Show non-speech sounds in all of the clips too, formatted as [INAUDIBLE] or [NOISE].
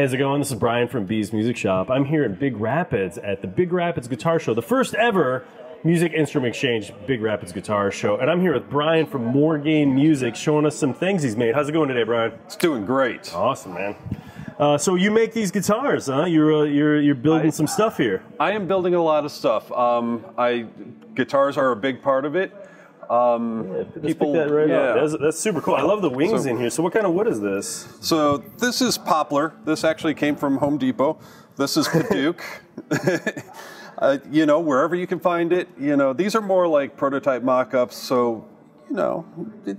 How's it going? This is Brian from B's Music Shop. I'm here in Big Rapids at the Big Rapids Guitar Show, the first ever Music Instrument Exchange Big Rapids Guitar Show. And I'm here with Brian from More Gain Music showing us some things he's made. How's it going today, Bryan? It's doing great. Awesome, man. Uh, so you make these guitars, huh? You're uh, you're you're building I- some stuff here. I am building a lot of stuff. Um, I guitars are a big part of it. Um, Let's people, that right yeah. up. That's, that's super cool. I love the wings So- in here. So what kind of wood is this? So this is poplar. This actually came from Home Depot. This is padauk. [LAUGHS] uh, you know, wherever you can find it. You know, these are more like prototype mock-ups. So, you know, it,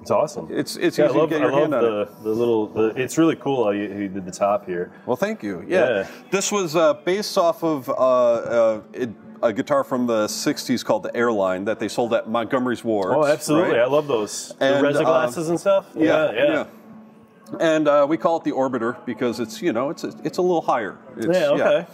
It's awesome. it's it's Yeah, I easy love, to get your love hand on it. the, the little. The, it's really cool how you, how you did the top here. Well, thank you. Yeah, Yeah. this was uh, based off of uh, uh, it, a guitar from the '60s called the Airline that they sold at Montgomery Ward's. Oh, absolutely! right? I love those. the And, Reza um, glasses and stuff. Yeah, yeah. yeah. And uh, we call it the Orbiter because it's you know it's a, it's a little higher. It's, Yeah, okay.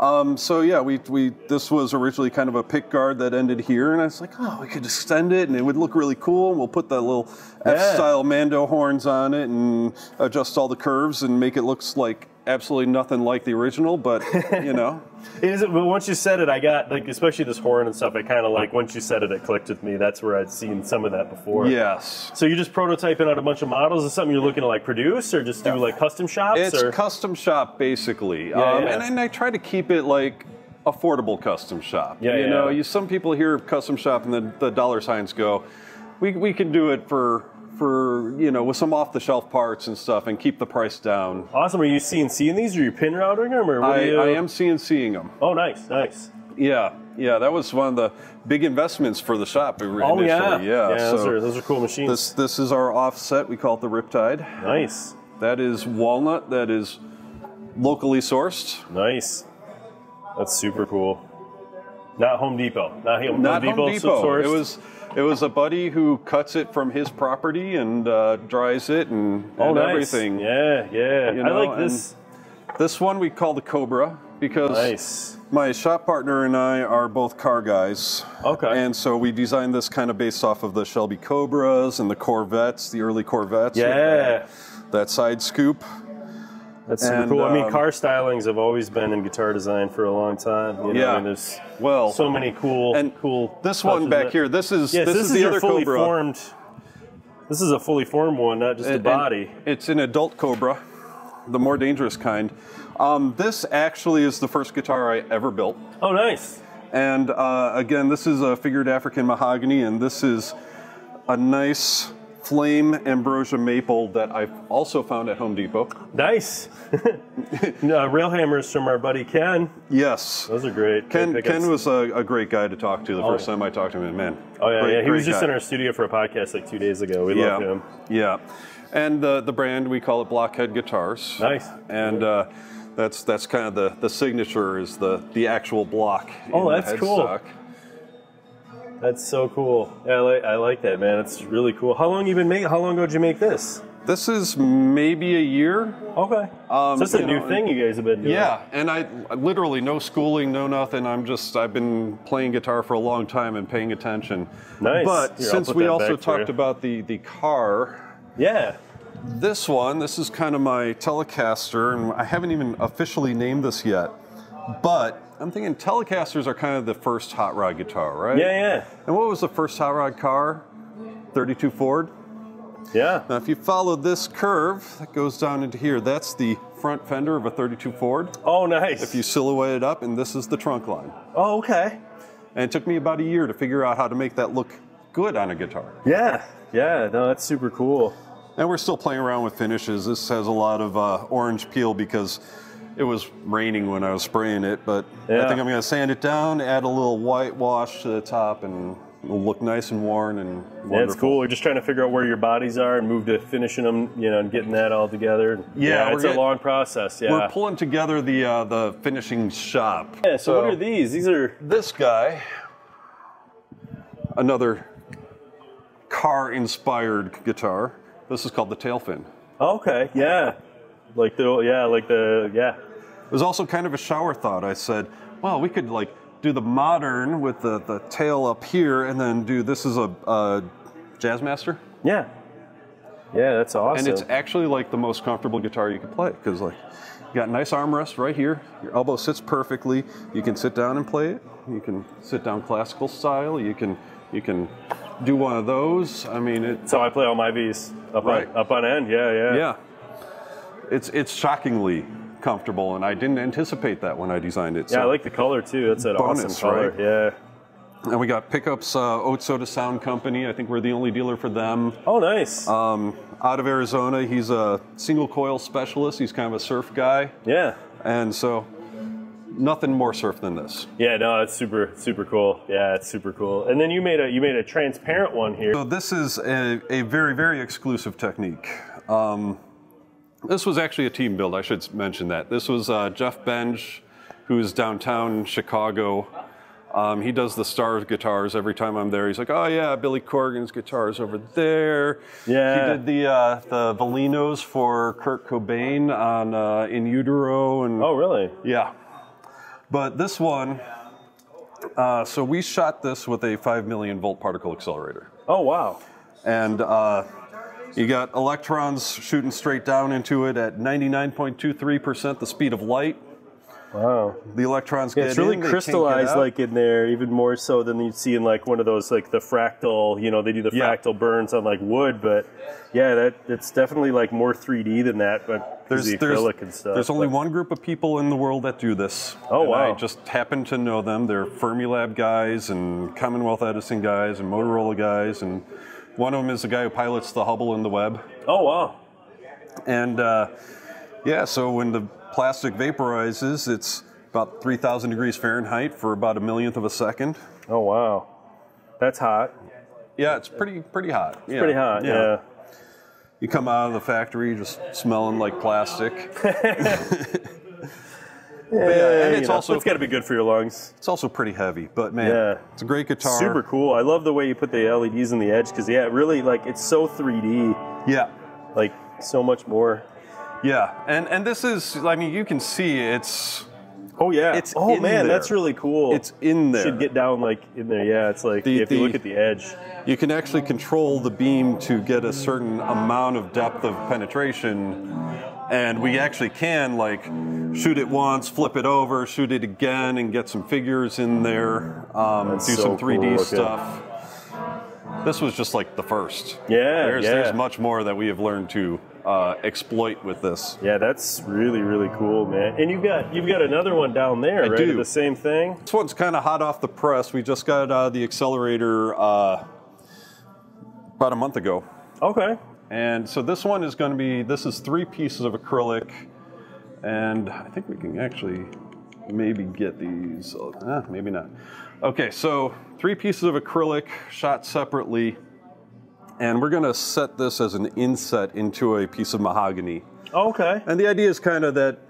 Um, so yeah, we, we this was originally kind of a pick guard that ended here, and I was like, oh, we could extend it, and it would look really cool. And we'll put the little Yeah. F-style Mando horns on it, and adjust all the curves, and make it looks like absolutely nothing like the original. But you know, [LAUGHS] It is, but once you said it, I got like, especially this horn and stuff. I kind of like once you said it, it clicked with me. That's where I'd seen some of that before. yes. So you're just prototyping out a bunch of models. Is something you're looking to like produce, or just do like custom shops? It's or? custom shop basically, Yeah, um, yeah. And, and I try to keep it like affordable custom shop. Yeah, you yeah, know, yeah. you some people hear custom shop and the, the dollar signs go. We, we can do it for for you know with some off the shelf parts and stuff and keep the price down. awesome. Are you CNCing these, or you pin routing them, or what I, you? I am CNCing them. Oh, nice, nice. Yeah, yeah, that was one of the big investments for the shop oh, initially. Oh yeah, yeah. those so are those are cool machines. this this is our offset. We call it the Riptide. nice, That is walnut. That is locally sourced. nice. That's super cool. Not Home Depot. Not Home, Not Home Home Depot. Depot. sourced. It was it was a buddy who cuts it from his property and uh, dries it and, oh, and nice. everything. Yeah, yeah. You I like this. This one we call the Cobra because Nice. my shop partner and I are both car guys. Okay. And so we designed this kind of based off of the Shelby Cobras and the Corvettes, the early Corvettes. Yeah. that- That side scoop. That's super And, cool. I mean, um, car stylings have always been in guitar design for a long time. You know, Yeah. I mean, there's Well, so many cool, and cool. This one back here, this is Yes, this, this, is, is, the other fully Cobra. formed. This is a fully formed one, not just a body. It's an adult Cobra, the more dangerous kind. Um, this actually is the first guitar I ever built. Oh, nice. And uh, again, this is a figured African mahogany, and this is a nice flame ambrosia maple that I've also found at Home Depot. Nice. no, [LAUGHS] Railhammers from our buddy Ken. Yes. Those are great. Ken, Great Ken was a, a great guy to talk to the first yeah. time I talked to him. Man. Oh yeah, great- yeah. He was just guy. in our studio for a podcast like two days ago. We yeah, love him. Yeah. And the, the brand, we call it Blockhead Guitars. Nice. And uh, that's that's kind of the, the signature is the, the actual block. Oh, in the that's cool. That's so cool. Yeah, I like, I like that, man. It's really cool. How long you been making? How long ago did you make this? This is maybe a year. Okay. Um, so this is a new know, thing you guys have been doing. Yeah, and I literally no schooling, no nothing. I'm just I've been playing guitar for a long time and paying attention. Nice. But Here, since we also talked about the the car, Yeah. this one, this is kind of my Telecaster, and I haven't even officially named this yet. But I'm thinking Telecasters are kind of the first hot rod guitar, right? Yeah, yeah. And what was the first hot rod car? 32 Ford. Yeah. Now, if you follow this curve that goes down into here, that's the front fender of a 32 Ford. Oh, nice. If you silhouette it up, and this is the trunk line. oh, okay. And it took me about a year to figure out how to make that look good on a guitar. Yeah. Yeah. No, that's super cool. And we're still playing around with finishes. This has a lot of uh, orange peel because it was raining when I was spraying it, but I think I'm going to sand it down, add a little whitewash to the top, and it'll look nice and worn and wonderful. Yeah, it's cool. We're just trying to figure out where your bodies are and move to finishing them, you know, and getting that all together. Yeah, it's we're a long process. Yeah. We're pulling together the uh, the finishing shop. yeah. So, what are these? These are This guy, another car-inspired guitar. This is called the Tailfin. okay. Yeah. Like the yeah, like the yeah. It was also kind of a shower thought. I said, well, we could like do the modern with the, the tail up here and then do this is a, a Jazzmaster. Yeah. Yeah, that's awesome. And it's actually like the most comfortable guitar you can play because like you got nice armrest right here. Your elbow sits perfectly. You can sit down and play it. You can sit down classical style. You can you can do one of those. I mean, it, how I play all my V's. Up Right. on up on end. Yeah, yeah. yeah, it's it's shockingly comfortable, and I didn't anticipate that when I designed it. Yeah, I like the color too. That's an Bonus, awesome color. right? Yeah. and we got pickups, uh, Oat Soda Sound Company. I think we're the only dealer for them. Oh, nice. Um, out of Arizona, he's a single coil specialist. He's kind of a surf guy, yeah. and so nothing more surf than this. Yeah, no, it's super super cool. Yeah, it's super cool. And then you made a you made a transparent one here. So this is a, a very, very exclusive technique. Um, this was actually a team build, I should mention that. This was uh, Jeff Benj, who's downtown Chicago. Um, he does the Stars guitars every time I'm there. He's like, oh yeah, Billy Corgan's guitars over there. Yeah. He did the uh, the Valinos for Kurt Cobain on uh, In Utero and Oh, really? yeah. But this one, uh, so we shot this with a 5 million volt particle accelerator. Oh, wow. And uh, you got electrons shooting straight down into it at 99.23% the speed of light. Wow. The electrons get It's really in, they can't get crystallized like in there, even more so than you'd see in like one of those like the fractal, you know, they do the Yeah. fractal burns on like wood, but yeah, that it's definitely like more 3D than that, but there's, the there's, acrylic and stuff. there's only but- one group of people in the world that do this. Oh, and I wow. just happen to know them. They're Fermilab guys and Commonwealth Edison guys and Motorola guys. And one of them is the guy who pilots the Hubble and the Webb. Oh wow. And uh, yeah, so when the plastic vaporizes, it's about 3,000 degrees Fahrenheit for about a millionth of a second. Oh wow. That's hot. Yeah, it's pretty pretty hot. Yeah. Pretty hot, yeah. You come out of the factory just smelling like plastic. [LAUGHS] Yeah, and it's know, also- it's got to be good for your lungs. It's also pretty heavy, but man, Yeah. it's a great guitar. Super cool. I love the way you put the LEDs in the edge because yeah, really like it's so 3D, Yeah, like so much more. yeah, and and this is, I mean, you can see it's Oh yeah. It's oh man, there. that's really cool. it's in there. should get down like in there. Yeah, it's like The- if you look at the edge. you can actually control the beam to get a certain amount of depth of penetration and we actually can like shoot it once flip it over shoot it again and get some figures in there um, do so some 3d cool stuff this was just like the first Yeah, there's, yeah. there's much more that we have learned to uh, exploit with this Yeah, that's really really cool, man. And you've got you've got another one down there, I right? do. The same thing. this one's kind of hot off the press we just got uh, the accelerator uh, about a month ago Okay. And so this one is going to be, this is three pieces of acrylic. And I think we can actually maybe get these, uh, maybe not. Okay, so three pieces of acrylic shot separately. And we're going to set this as an inset into a piece of mahogany. Okay. And the idea is kind of that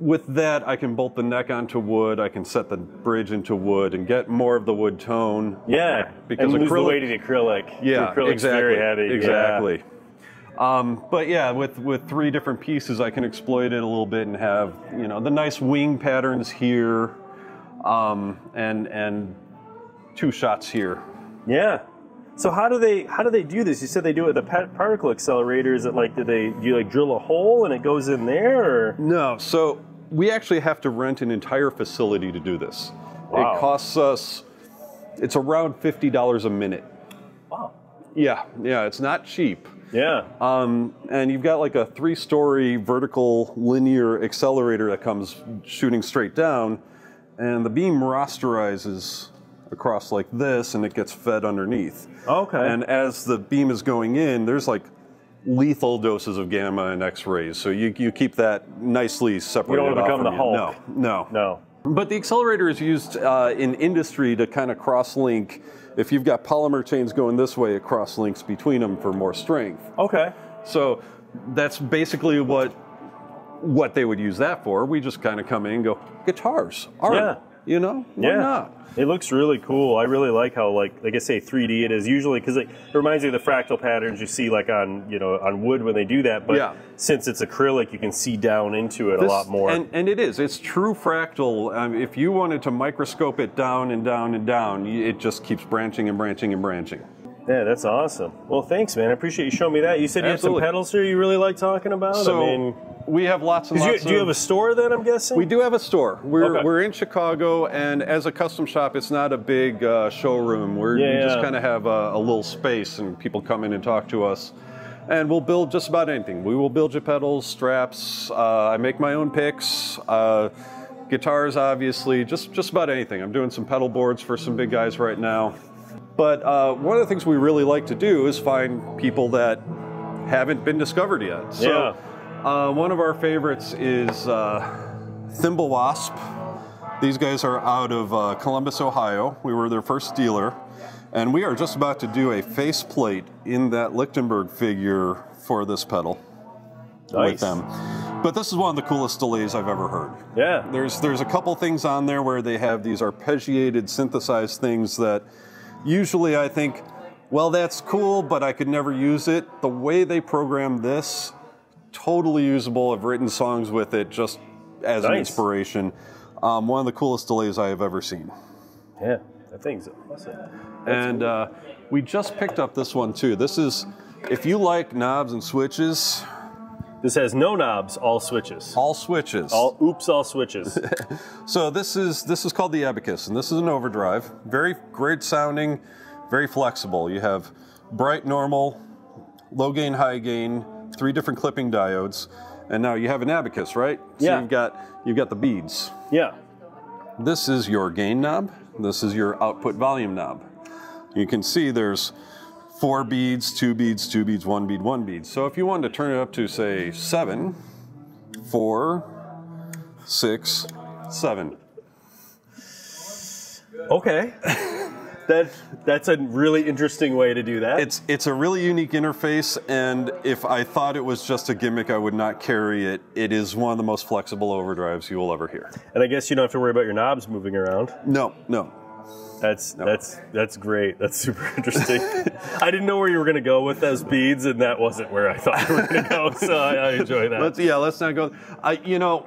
with that, I can bolt the neck onto wood, I can set the bridge into wood and get more of the wood tone. Yeah, Because and lose the acrylic- weight of the acrylic. Yeah, the acrylic's exactly. very heavy. yeah. Um, but yeah, with with three different pieces, I can exploit it a little bit and have you know the nice wing patterns here, um, and and two shots here. Yeah. So how do they how do they do this? You said they do it with a particle accelerator. Is it like do they do you like drill a hole and it goes in there or No, so we actually have to rent an entire facility to do this. Wow. It costs us. It's around fifty dollars a minute. wow? Yeah, yeah, it's not cheap. Yeah. Um, and you've got like a three-story vertical linear accelerator that comes shooting straight down, and the beam rasterizes across like this, and it gets fed underneath. Okay. And as the beam is going in, there's like lethal doses of gamma and X-rays, so you, you keep that nicely separated. wanna off become from the you. Hulk. No, no, no. But the accelerator is used uh, in industry to kind of cross-link. If you've got polymer chains going this way, it cross-links between them for more strength. Okay. So that's basically what what they would use that for. We just kind of come in and go guitars, art. Yeah. You know, why Yeah. not? It looks really cool. I really like how like like I say 3D it is usually because it, it reminds me of the fractal patterns you see like on you know on wood when they do that. But Yeah. since it's acrylic, you can see down into it This- a lot more. And, and it is. It's true fractal. Um, if you wanted to microscope it down and down and down, it just keeps branching and branching and branching. Yeah, that's awesome. Well, thanks, man. I appreciate you showing me that. You said you Absolutely. had some pedals here you really like talking about. So I mean, we have lots and do you, lots do you have a store then? I'm guessing. We do have a store. We're, Okay. we're in Chicago, and as a custom shop, it's not a big uh, showroom. We're, we Yeah, just kind of have a, a little space, and people come in and talk to us. And we'll build just about anything. We will build your pedals, straps. Uh, I make my own picks, uh, guitars, obviously, just just about anything. I'm doing some pedal boards for some big guys right now. But uh, one of the things we really like to do is find people that haven't been discovered yet. So, uh, one of our favorites is uh, Thimble Wasp. These guys are out of uh, Columbus, Ohio. We were their first dealer, and we are just about to do a faceplate in that Lichtenberg figure for this pedal Nice. with them. But this is one of the coolest delays I've ever heard. Yeah. There's there's a couple things on there where they have these arpeggiated synthesized things that usually I think, well, that's cool, but I could never use it. The way they program this, totally usable. I've written songs with it just as an inspiration. Um, one of the coolest delays I have ever seen. Yeah, that thing's awesome. And uh, we just picked up this one too. This is, if you like knobs and switches, This has no knobs, all switches. all switches. All oops, all switches. [LAUGHS] So this is this is called the Abacus, and this is an overdrive. Very great sounding, very flexible. You have bright, normal, low gain, high gain, three different clipping diodes, and now you have an Abacus, right? So Yeah. you've got you've got the beads. yeah. This is your gain knob. This is your output volume knob. You can see there's four beads, two beads, two beads, one bead, one bead. So if you wanted to turn it up to say seven, four, six, seven. Okay. That that's a really interesting way to do that. It's it's a really unique interface, and if I thought it was just a gimmick, I would not carry it. It is one of the most flexible overdrives you will ever hear. and I guess you don't have to worry about your knobs moving around. No, no. That's that's that's great. That's super interesting. [LAUGHS] I didn't know where you were going to go with those beads, and that wasn't where I thought you were going to go. So I, I enjoy that. Let's yeah, let's not go. I you know,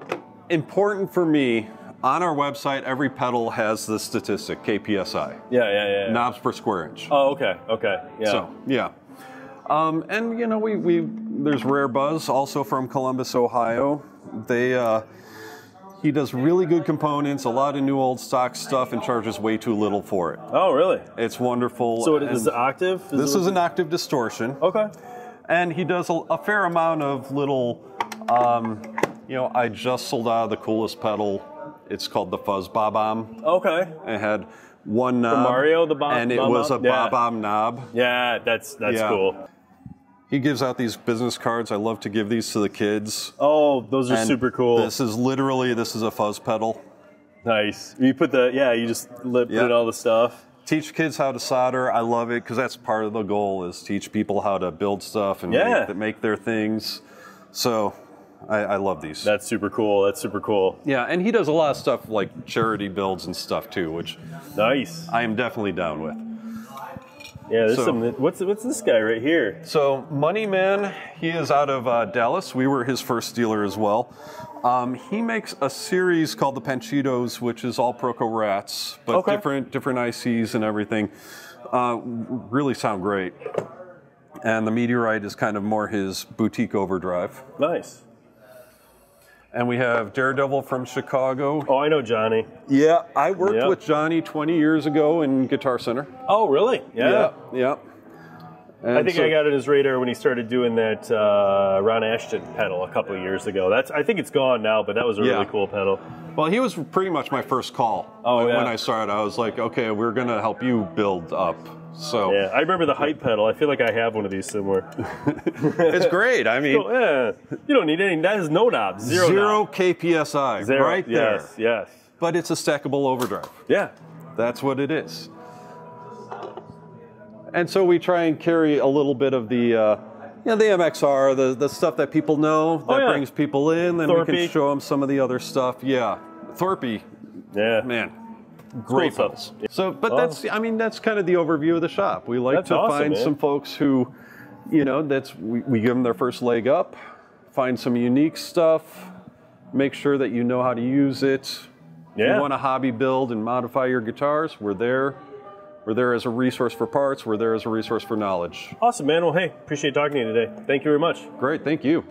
important for me. On our website, every pedal has the statistic, KPSI, yeah, yeah, yeah. yeah. knobs per square inch. Oh, okay, okay, yeah. So yeah, um, and you know we, we there's Rare Buzz also from Columbus, Ohio. They uh, he does really good components, a lot of new old stock stuff, and charges way too little for it. oh, really? It's wonderful. So it is the octave? this it- is an octave distortion, okay. and he does a, a fair amount of little. Um, you know, I just sold out of the coolest pedal. It's called the Fuzz Bob Omb. Okay. It had one knob. Mario, the Bob- And it Bob was a? Yeah. Bob Omb knob. Yeah, that's that's Yeah. cool. He gives out these business cards. I love to give these to the kids. Oh, those are And super cool. This is literally this is a fuzz pedal. nice. You put the yeah, you just li- put all the stuff. Teach kids how to solder. I love it because that's part of the goal is teach people how to build stuff and Yeah. make, make their things. So I, I love these. That's super cool. That's super cool. yeah, and he does a lot of stuff like charity builds and stuff too, which Nice. I am definitely down with. Yeah, there's So- some. What's what's this guy right here? So Money Man, he is out of uh, Dallas. We were his first dealer as well. Um, he makes a series called the Panchitos, which is all Proco Rats, but Okay. different different ICs and everything. Uh, really sound great. And the Meteorite is kind of more his boutique overdrive. Nice. And we have Daredevil from Chicago. Oh, I know Johnny. Yeah, I worked Yeah. with Johnny 20 years ago in Guitar Center. Oh, really? Yeah. yeah. I think I got on his radar when he started doing that uh, Ron Ashton pedal a couple of years ago. That's I think it's gone now, but that was a Yeah. really cool pedal. Well, he was pretty much my first call. Oh, when, yeah. when I started, I was like, okay, we're gonna help you build up. So Yeah, I remember the hype pedal. I feel like I have one of these somewhere. [LAUGHS] it's great. I [LAUGHS] mean, Oh, yeah. You don't need any. That is no knobs. Zero. zero knobs. KPSI, Zero. right there. Yes. Yes. But it's a stackable overdrive. Yeah. That's what it is. And so we try and carry a little bit of the, uh, you know, the MXR, the the stuff that people know that Oh, yeah. brings people in. Then we can show them some of the other stuff. Yeah, Thorpe, Yeah. man, great Cool pedals. stuff. So, but Oh. that's, I mean, that's kind of the overview of the shop. We like That's to awesome, find man. some folks who, you know, that's we, we give them their first leg up, find some unique stuff, make sure that you know how to use it. If Yeah. you want to hobby build and modify your guitars, we're there. We're there as a resource for parts. We're there as a resource for knowledge. Awesome, man. Well, hey, appreciate talking to you today. Thank you very much. Great, thank you.